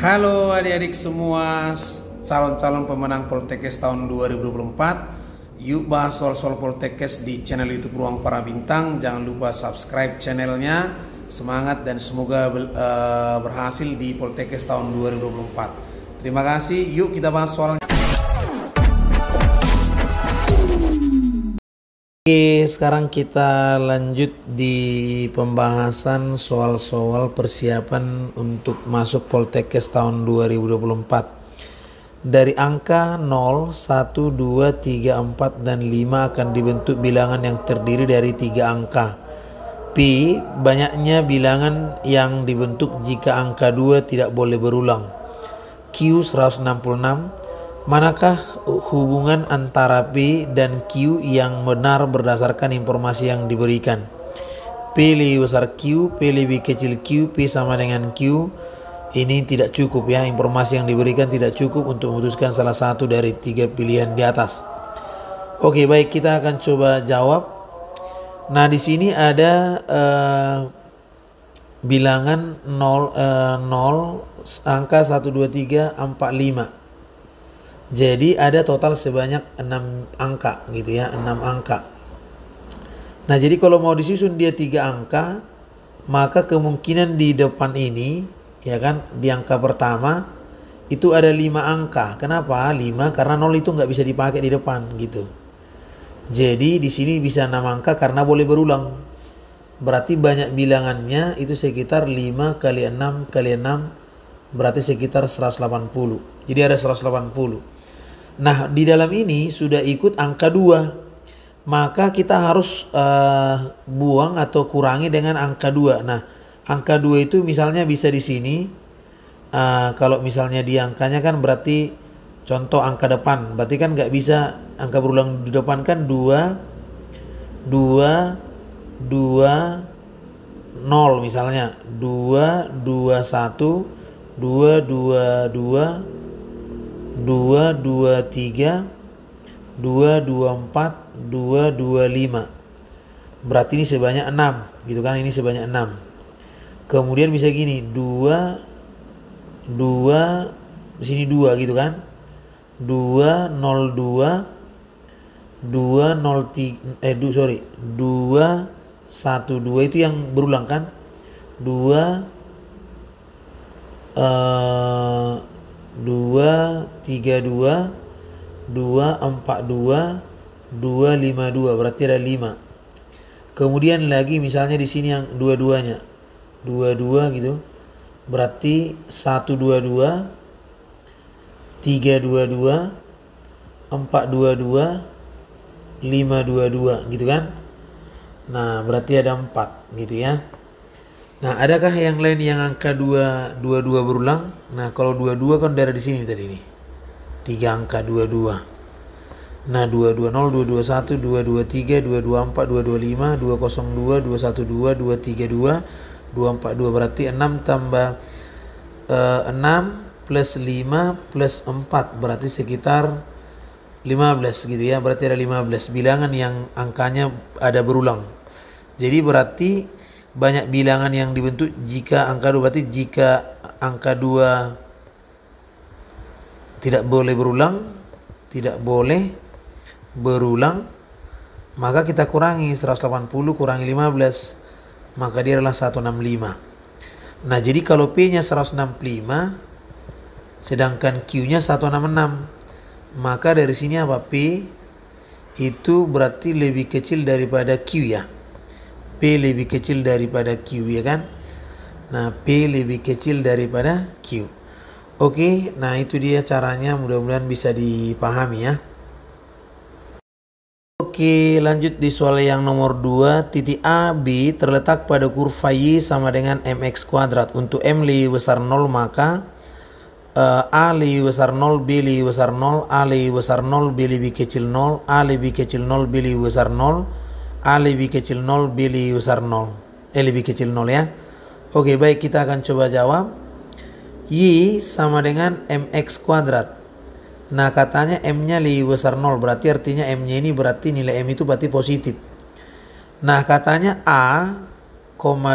Halo adik-adik semua, calon-calon pemenang Poltekkes tahun 2024. Yuk bahas soal-soal Poltekkes di channel YouTube Ruang Para Bintang. Jangan lupa subscribe channelnya. Semangat dan semoga uh, berhasil di Poltekkes tahun 2024. Terima kasih. Yuk kita bahas soal Oke, sekarang kita lanjut di pembahasan soal-soal persiapan untuk masuk Poltekkes tahun 2024. Dari angka 0, 1, 2, 3, 4, dan 5 akan dibentuk bilangan yang terdiri dari tiga angka. P, banyaknya bilangan yang dibentuk jika angka 2 tidak boleh berulang. Q, 166, Manakah hubungan antara P dan Q yang benar berdasarkan informasi yang diberikan? P lebih besar Q, P lebih kecil Q, P sama dengan Q. Ini tidak cukup ya, informasi yang diberikan tidak cukup untuk memutuskan salah satu dari tiga pilihan di atas. Oke, baik kita akan coba jawab. Nah, di sini ada uh, bilangan 0 uh, 0 angka 1 2 3 4 5. Jadi ada total sebanyak 6 angka gitu ya, 6 angka. Nah, jadi kalau mau disusun dia tiga angka, maka kemungkinan di depan ini ya kan di angka pertama itu ada lima angka. Kenapa? 5 karena 0 itu nggak bisa dipakai di depan gitu. Jadi di sini bisa 6 angka karena boleh berulang. Berarti banyak bilangannya itu sekitar 5 kali 6 kali 6 berarti sekitar 180. Jadi ada 180. Nah, di dalam ini sudah ikut angka 2. Maka kita harus uh, buang atau kurangi dengan angka 2. Nah, angka 2 itu misalnya bisa di sini. Uh, kalau misalnya di angkanya kan berarti contoh angka depan. Berarti kan nggak bisa angka berulang di depan kan 2 2 2 0 misalnya 2 2 1 2 2 2 dua dua tiga dua dua empat dua dua lima. Berarti ini sebanyak enam gitu kan? Ini sebanyak enam. Kemudian bisa gini dua dua di sini dua gitu kan? Dua nol dua dua nol tiga eh du, sorry dua satu dua itu yang berulang kan? Dua uh, 2 3 2 2 4 2 2 5 2 berarti ada 5 kemudian lagi misalnya di sini yang dua-duanya. Dua-dua gitu. Berarti 1 2 2 3 2 2 4 2 2 5 2 2 gitu kan? Nah berarti ada 4 gitu ya Nah, adakah yang lain yang angka 2 22 berulang? Nah, kalau 22 kan dari di sini tadi nih. Tiga angka 22. Nah, 220, 221, 223, 224, 225, 202, 212, 232, 242 berarti 6 tambah uh, 6 plus 5 plus 4 berarti sekitar 15 gitu ya. Berarti ada 15 bilangan yang angkanya ada berulang. Jadi berarti banyak bilangan yang dibentuk jika angka 2 berarti jika angka 2 tidak boleh berulang tidak boleh berulang maka kita kurangi 180 kurangi 15 maka dia adalah 165 nah jadi kalau P nya 165 sedangkan Q nya 166 maka dari sini apa? P itu berarti lebih kecil daripada Q ya P lebih kecil daripada Q ya kan? Nah P lebih kecil daripada Q. Oke nah itu dia caranya. Mudah-mudahan bisa dipahami ya. Oke lanjut di soal yang nomor 2 Titik A, B terletak pada kurva Y sama dengan MX kuadrat. Untuk M lebih besar 0 maka uh, A lebih besar 0, B lebih besar 0 A lebih besar 0, B lebih kecil 0 A lebih kecil 0, B lebih besar 0 A lebih kecil 0, B lebih besar 0. E lebih kecil 0 ya. Oke, baik kita akan coba jawab. Y sama dengan MX kuadrat. Nah, katanya M-nya lebih besar 0. Berarti artinya M-nya ini berarti nilai M itu berarti positif. Nah, katanya A,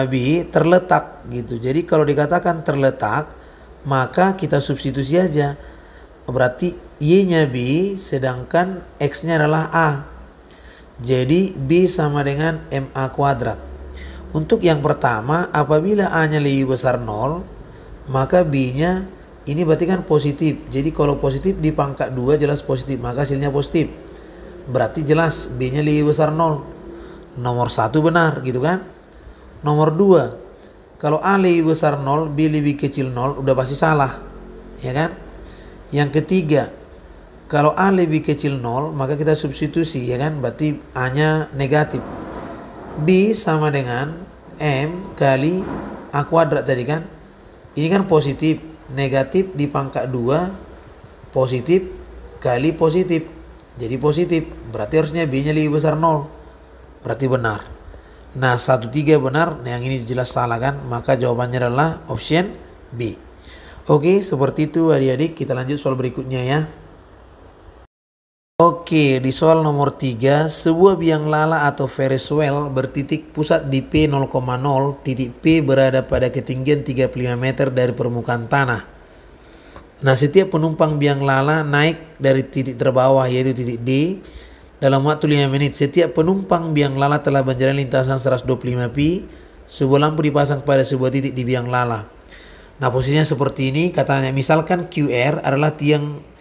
B terletak gitu. Jadi kalau dikatakan terletak, maka kita substitusi aja. Berarti Y-nya B sedangkan X-nya adalah A. Jadi B sama dengan MA kuadrat. Untuk yang pertama, apabila A-nya lebih besar 0, maka B-nya ini berarti kan positif. Jadi kalau positif di pangkat 2 jelas positif, maka hasilnya positif. Berarti jelas B-nya lebih besar 0. Nomor 1 benar gitu kan. Nomor 2, kalau A lebih besar 0, B lebih kecil 0, udah pasti salah. Ya kan? Yang ketiga, kalau A lebih kecil 0, maka kita substitusi ya kan, berarti A-nya negatif. B sama dengan M kali A kuadrat tadi kan. Ini kan positif, negatif di pangkat 2, positif kali positif. Jadi positif, berarti harusnya B-nya lebih besar 0. Berarti benar. Nah, 1, 3 benar, nah yang ini jelas salah kan, maka jawabannya adalah option B. Oke, seperti itu adik-adik, kita lanjut soal berikutnya ya. Oke, di soal nomor 3, sebuah biang lala atau Ferris wheel bertitik pusat di P 0,0, titik P berada pada ketinggian 35 meter dari permukaan tanah. Nah, setiap penumpang biang lala naik dari titik terbawah yaitu titik D dalam waktu 5 menit. Setiap penumpang biang lala telah berjalan lintasan 125 pi, sebuah lampu dipasang pada sebuah titik di biang lala. Nah, posisinya seperti ini, katanya misalkan QR adalah tiang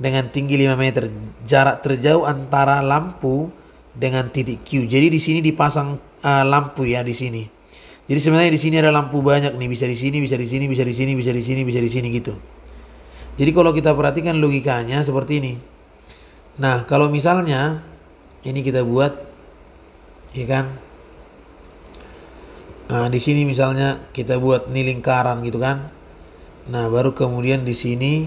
dengan tinggi 5 meter. Jarak terjauh antara lampu dengan titik Q. Jadi di sini dipasang uh, lampu ya di sini. Jadi sebenarnya di sini ada lampu banyak nih, bisa di sini, bisa di sini, bisa di sini, bisa di sini, bisa di sini gitu. Jadi kalau kita perhatikan logikanya seperti ini. Nah, kalau misalnya ini kita buat ya kan? Nah, di sini misalnya kita buat nih lingkaran gitu kan. Nah, baru kemudian di sini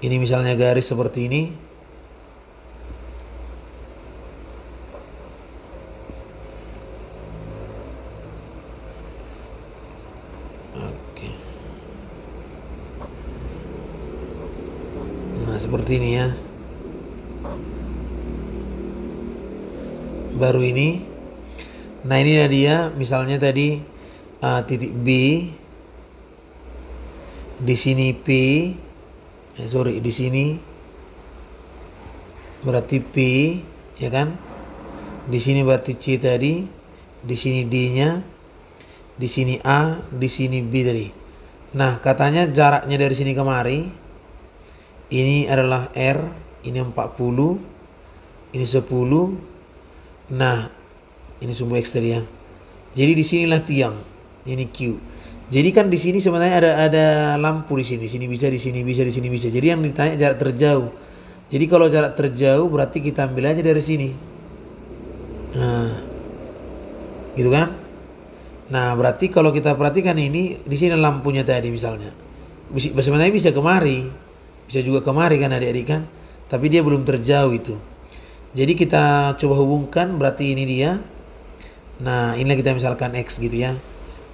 ini misalnya garis seperti ini. Oke. Nah seperti ini ya. Baru ini. Nah ini dia misalnya tadi uh, titik B. Di sini P eh, sorry di sini berarti P ya kan? Di sini berarti C tadi di sini D nya di sini A di sini B tadi. Nah katanya jaraknya dari sini kemari ini adalah R ini 40 ini 10 nah ini sumbu X tadi ya. Jadi di sinilah tiang ini Q jadi kan di sini sebenarnya ada ada lampu di sini, sini bisa, di sini bisa, di sini bisa. Jadi yang ditanya jarak terjauh. Jadi kalau jarak terjauh berarti kita ambil aja dari sini. Nah, gitu kan? Nah, berarti kalau kita perhatikan ini di sini lampunya tadi misalnya. Bisa, sebenarnya bisa kemari, bisa juga kemari kan adik-adik kan? Tapi dia belum terjauh itu. Jadi kita coba hubungkan berarti ini dia. Nah, inilah kita misalkan X gitu ya.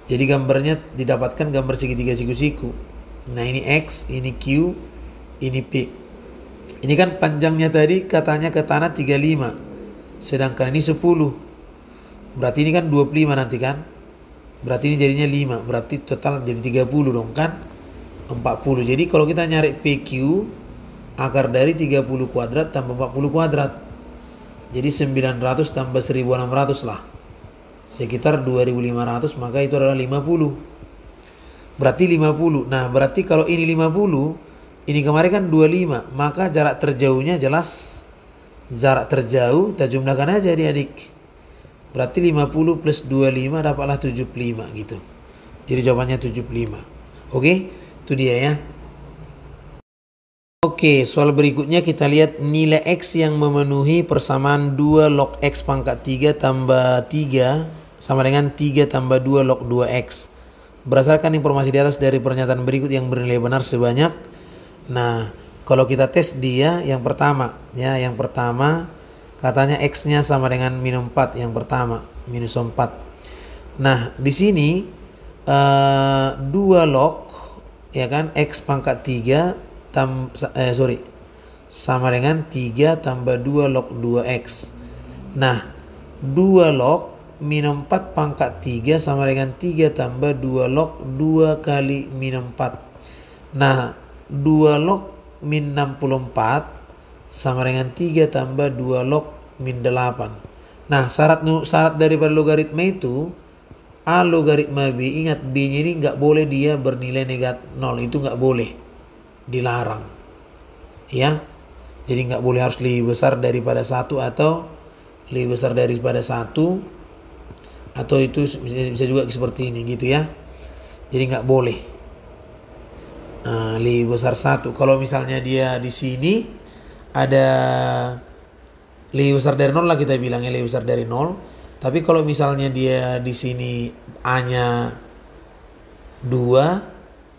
Jadi gambarnya didapatkan gambar segitiga siku-siku. Nah ini X, ini Q, ini P. Ini kan panjangnya tadi katanya ke tanah 35. Sedangkan ini 10. Berarti ini kan 25 nanti kan. Berarti ini jadinya 5. Berarti total jadi 30 dong kan. 40. Jadi kalau kita nyari PQ akar dari 30 kuadrat tambah 40 kuadrat. Jadi 900 tambah 1600 lah sekitar 2500 maka itu adalah 50 berarti 50 nah berarti kalau ini 50 ini kemarin kan 25 maka jarak terjauhnya jelas. Jarak terjauh kita jumlahkan aja adik-adik. Berarti 50 plus 25 dapatlah 75 gitu. Jadi jawabannya 75 oke? Itu dia ya. Oke, soal berikutnya kita lihat nilai X yang memenuhi persamaan 2 log X pangkat 3 tambah 3 sama dengan 3 tambah 2 log 2X. Berdasarkan informasi di atas dari pernyataan berikut yang bernilai benar sebanyak. Nah, kalau kita tes dia yang pertama, ya, yang pertama katanya X-nya sama dengan minus 4 yang pertama, minus 4. Nah, di sini uh, 2 log ya kan X pangkat 3 tam eh sorry sama dengan 3 tambah 2 log 2x. Nah, 2 log min 4 pangkat 3 sama dengan 3 tambah 2 log 2 kali min 4. Nah, 2 log min 64 sama dengan 3 tambah 2 log min 8. Nah, syarat syarat daripada logaritma itu A logaritma B, ingat B-nya ini nggak boleh dia bernilai negatif 0, itu nggak boleh. Dilarang. Ya. Jadi nggak boleh harus lebih besar daripada satu atau lebih besar daripada satu atau itu bisa, juga seperti ini gitu ya. Jadi nggak boleh uh, lebih besar satu. Kalau misalnya dia di sini ada lebih besar dari nol lah kita bilangnya lebih besar dari nol. Tapi kalau misalnya dia di sini A-nya dua,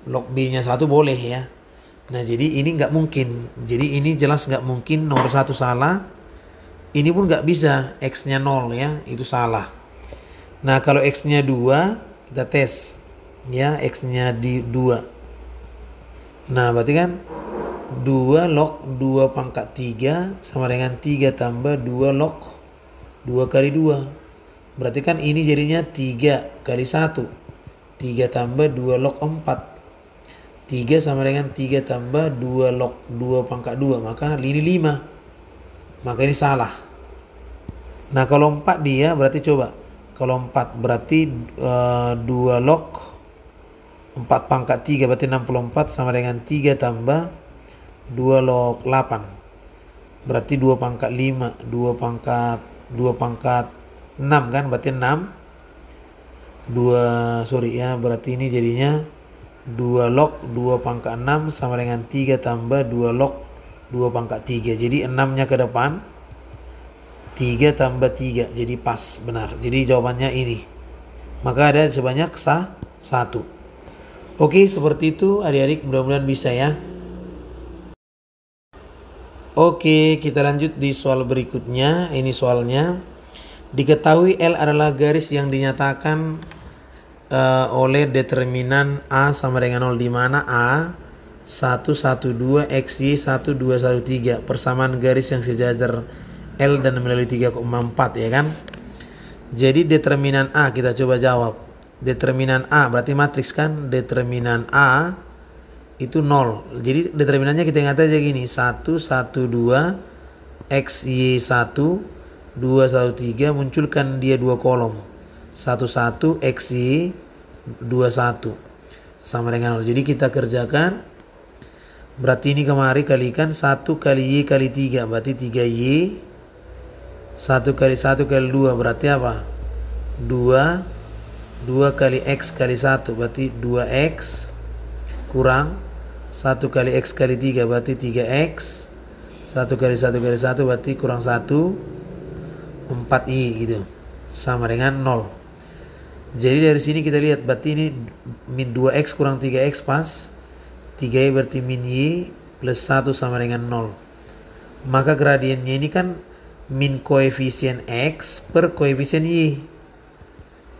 log B-nya satu boleh ya. Nah jadi ini nggak mungkin. Jadi ini jelas nggak mungkin nomor satu salah. Ini pun nggak bisa x-nya nol ya, itu salah. Nah kalau x-nya dua kita tes. Ya x-nya di dua. Nah berarti kan 2 log 2 pangkat 3 sama dengan 3 tambah 2 log 2 kali 2 berarti kan ini jadinya 3 kali 1 3 tambah 2 log 4 3 sama dengan 3 tambah 2 log 2 pangkat 2 maka ini 5 maka ini salah. Nah kalau 4 dia berarti coba kalau 4 berarti uh, eh, 2 log 4 pangkat 3 berarti 64 sama dengan 3 tambah 2 log 8 berarti 2 pangkat 5 2 pangkat 2 pangkat 6 kan? Berarti 6 2 sorry ya berarti ini jadinya 2 log 2 pangkat 6 sama dengan 3 tambah 2 log 2 pangkat 3 jadi 6 nya ke depan 3 tambah 3 jadi pas benar. Jadi jawabannya ini. Maka ada sebanyak sah 1 Oke seperti itu adik-adik mudah-mudahan bisa ya. Oke, kita lanjut di soal berikutnya. Ini soalnya. Diketahui L adalah garis yang dinyatakan uh, oleh determinan A sama dengan 0 di mana A 112 XY 1213 persamaan garis yang sejajar L dan melalui 3,4 ya kan. Jadi determinan A kita coba jawab. Determinan A berarti matriks kan? Determinan A itu nol. Jadi determinannya kita ingat aja gini. 1, 1, 2, X, Y, 1, 2, 1, 3. Munculkan dia dua kolom. 1, 1, X, Y, 2, 1. Sama dengan nol. Jadi kita kerjakan. Berarti ini kemari kalikan 1 kali Y kali 3. Berarti 3Y. 1 kali 1 kali 2. Berarti apa? 2. 2 kali X kali 1. Berarti 2X kurang 1 kali X kali 3 berarti 3X 1 kali 1 kali 1 berarti kurang 1 4I gitu sama dengan 0 jadi dari sini kita lihat berarti ini min 2X kurang 3X pas 3Y berarti min Y plus 1 sama dengan 0 maka gradiennya ini kan min koefisien X per koefisien Y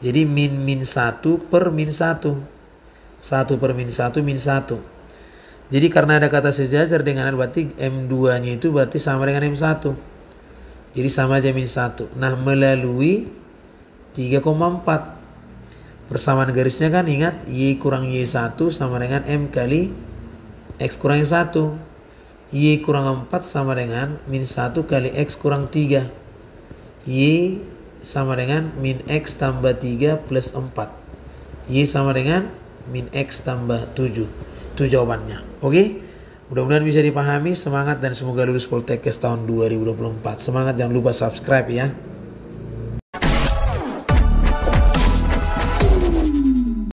jadi min min 1 per min 1 1 per min 1 min 1 jadi karena ada kata sejajar dengan berarti M2 nya itu berarti sama dengan M1. Jadi sama aja min 1. Nah melalui 3,4. Persamaan garisnya kan ingat Y kurang Y1 sama dengan M kali X kurang 1. Y kurang 4 sama dengan min 1 kali X kurang 3. Y sama dengan min X tambah 3 plus 4. Y sama dengan min X tambah 7. Itu jawabannya. Oke? Mudah-mudahan bisa dipahami. Semangat dan semoga lulus Poltekkes tahun 2024. Semangat jangan lupa subscribe ya.